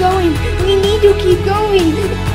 going. We need to keep going.